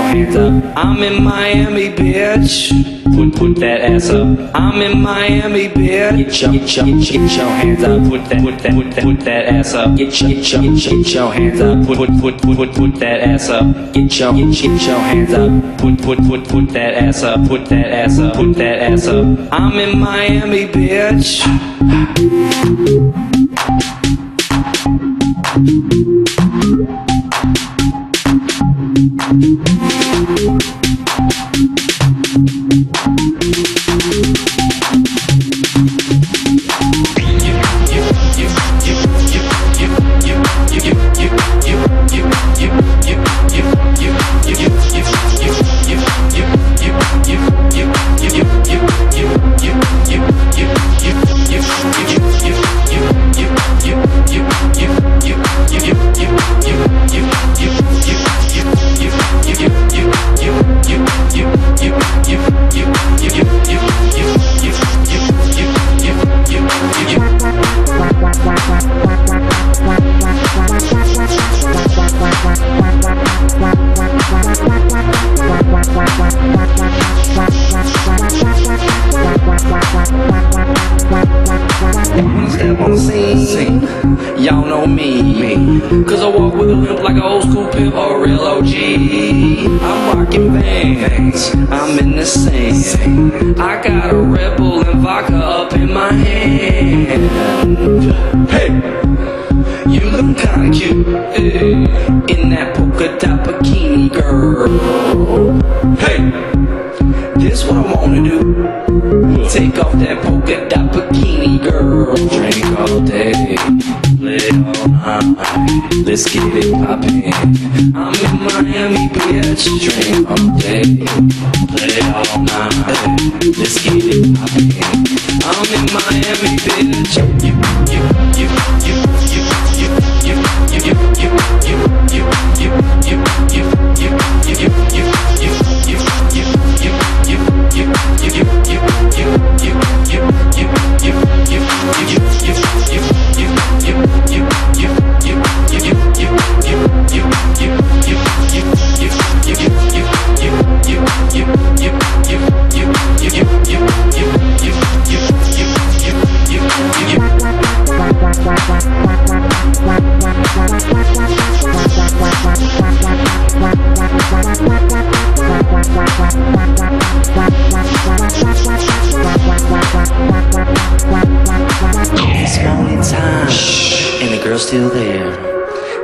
your hands up. I'm in Miami, bitch. Put put that ass up. I'm in Miami, bitch. Get your get your get your, hands up. Put that put that put that put that ass up. Get your get your get your, hands up. Put put put put put put that ass up. Get your get your, get your hands up. Put put put put that ass up. Put that ass up. Put that ass up. I'm in Miami, bitch. Y'all know me. Cause I walk with a limp like an old school pimp or a real OG. I'm rocking vans, I'm in the sand. I got a Red and vodka up in my hand. Hey! You look kinda cute eh, in that polka dot bikini, girl. Hey, this what I wanna do. Take off Let's get it poppin'. I'm in Miami, bitch. Drink all day, play all night. Let's get it poppin'. I'm in Miami, bitch. You, you,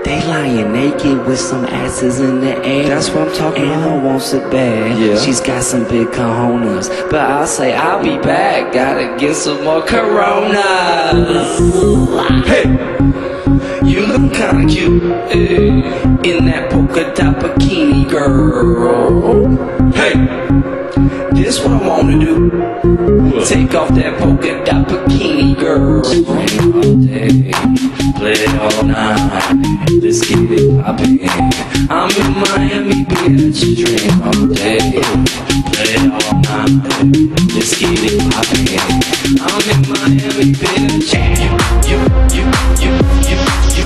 They lying naked with some asses in the air. That's what I'm talking Anna about. wants it bad. Yeah. She's got some big cojones. But I'll say I'll be back. Gotta get some more Coronas. Hey! You look kinda cute eh, in that polka dot bikini, girl. Hey! This what I wanna do. Take off that polka dot bikini, girl. Day, play all night. Let's get it poppin'. I'm in Miami, bitch. Drink all day, play all night. Let's get it poppin'. I'm in Miami, bitch. You, you, you, you, you,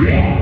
Yeah.